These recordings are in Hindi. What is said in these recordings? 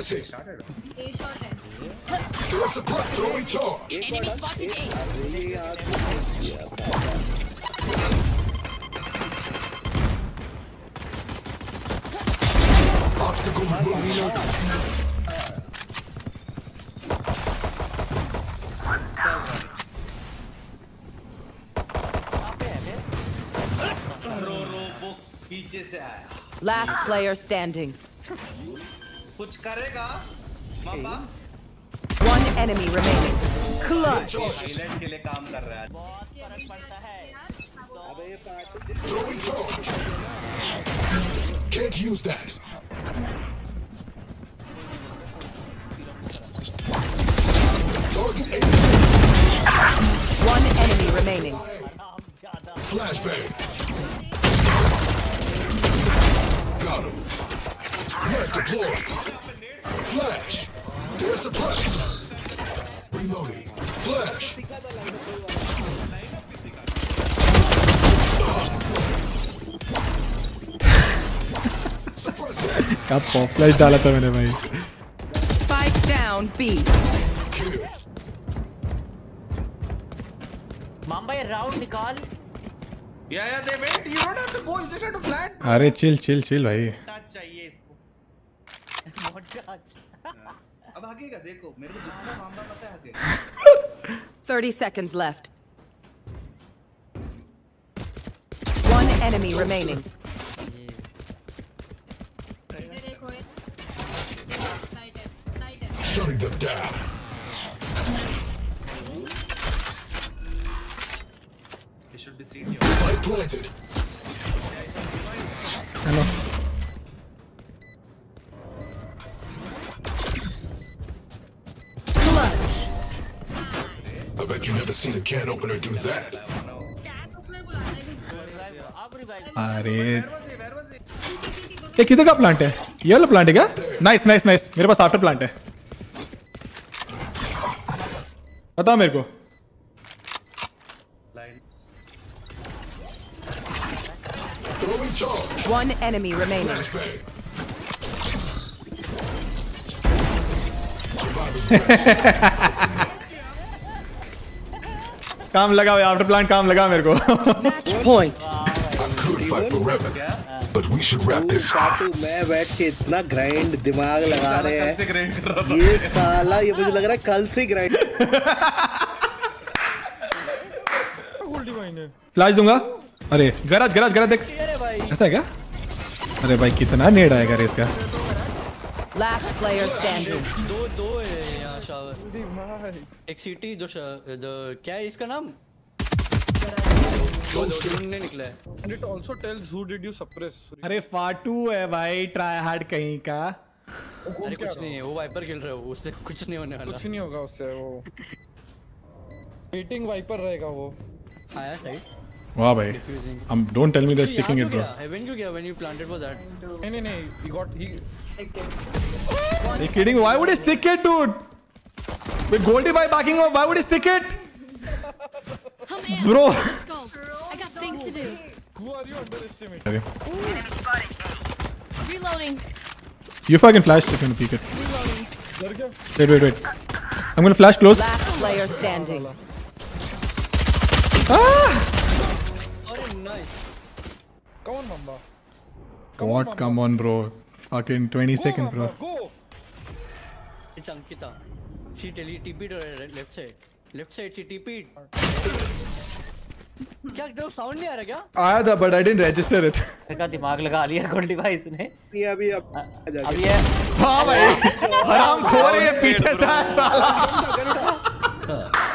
Give us a charge! Enemy spotted A! Obstacle removed. Last player standing. कुछ करेगा मामा One enemy remaining. Clutch. Silent के लिए काम कर रहा है अबे ये party Throwing charge. Can't use that. Target A. One enemy remaining. Flashbang. Net deployed. Flash. There's suppress. Reloading. Flash. क्या पॉपलाइज डाला था मैंने भाई Spike down B. Kill. मामा ये राउंड निकाल या या दे wait you don't have to go you just have to flat अरे चिल चिल चिल भाई चाहिए इसको मोटाच अब हगेगा देखो मेरे को जितना मामला पता है हगेगा 30 seconds left. One enemy remaining. इधर एक होए साइड है साइड है Shutting them down. They should be seen you Light planted. Hello Bet you never seen a can opener do that. अरे ये किधर का प्लांट है ये वाला प्लांट है क्या नाइस नाइस नाइस मेरे पास आफ्टर प्लांट है बता मेरे को. One enemy remaining. काम लगा आफ्टर प्लांट काम लगा मेरे को। Forever, but we should wrap this. साटू मैं बैठ के इतना ग्राइंड दिमाग लगा रहे कल से हैं। कर रहा था। ये साला ये मुझे लग रहा है कल से ग्राइंड फ्लैश दूँगा? अरे गरज गरज गरज देख। ऐसा है क्या? अरे भाई कितना नेड आएगा रे इसका। Last player standing. दो दो है यहाँ शावर एक सिटी जो शा- जो क्या है इसका नाम? जो ढूँढने निकला है। And it also tells who did you suppress. अरे फाटू है भाई ट्राई हार्ड कहीं का। अरे कुछ नहीं है? वो वाइपर खेल रहे हो उससे कुछ नहीं होने वाला। कुछ नहीं होगा उससे वो। मीटिंग वाइपर रहेगा वो। आया सही वाह भाई हम don't tell me that sticking it bro heaven क्यों गया when you planted for that नहीं नहीं नहीं he got he Are you kidding? Why would he stick it, dude? With Goldie by backing up, why would he stick it? हम ए Bro. go I got things to do who are you underestimate Okay. reloading You fucking flash if you want to peek it. reloading डर गया Wait, wait, wait. I'm gonna flash close. Last player standing. अरे Come on mamba. Come What? On, Come on, bro. Fucking 20 go, seconds, bro. go. It's Ankita she tele TP left side left side she TP क्या तो साउंड नहीं आ रहा क्या? आया था but I didn't register it. का दिमाग लगा लिया गोल्डी भाई इसने ये अभी अब अब ये हाँ। भाई। हराम खो रही है पीछे से साला।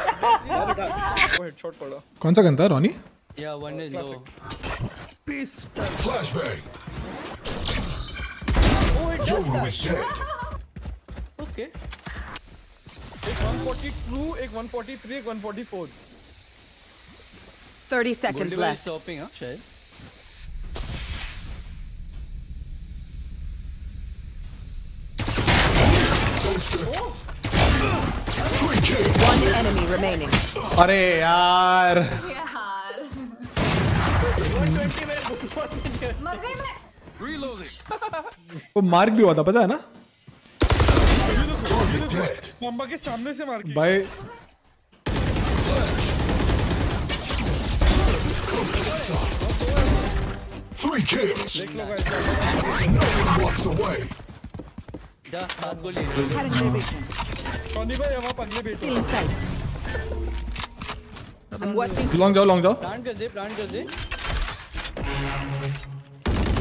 हेडशॉट पड़ा कौन सा गन था रोनी या one is low Flashbang. Yoru is dead. Okay एक 142 एक 143 एक 144 30 seconds गोल्डी भाई left. शॉपिंग हां शायद Toaster. Free kill. One enemy remaining. अरे यार यार मर गई मैं वो मार्क भी हुआ था पता है ना. माम्बा के सामने से मार भाई Three kills. No one walks away. Long जाओ लॉन्ग जाओ प्लांट कर दे प्लांट कर दे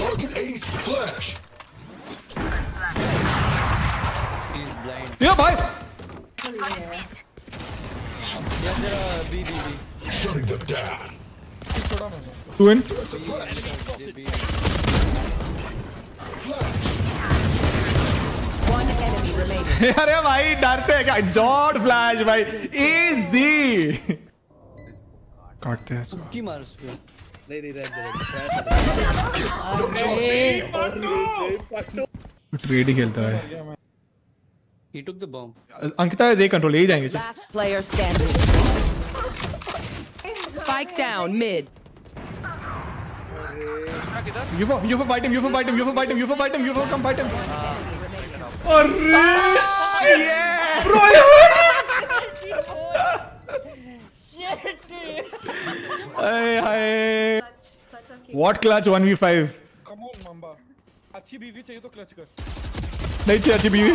Target ace. Flash. Is blind ये भाई या तेरा B B B Shutting them down. छोड़ा मैंने two in One enemy remaining. अरे भाई डरते हैं क्या जॉर्ड फ्लैश भाई इजी काटते हैं नहीं नहीं रहने दे ट्रेड ही खेलता है ही took the bomb Ankita is a control यही जाएँगे Last player standing. Spike down mid. You for you for fight him, you for fight him, you for fight him, you for fight him, you for come fight him. अरे ये bro What clutch? 1v5 come on Mamba अच्छी बीवी चाहिए तो क्लच कर। नहीं चाहिए अच्छी बीवी।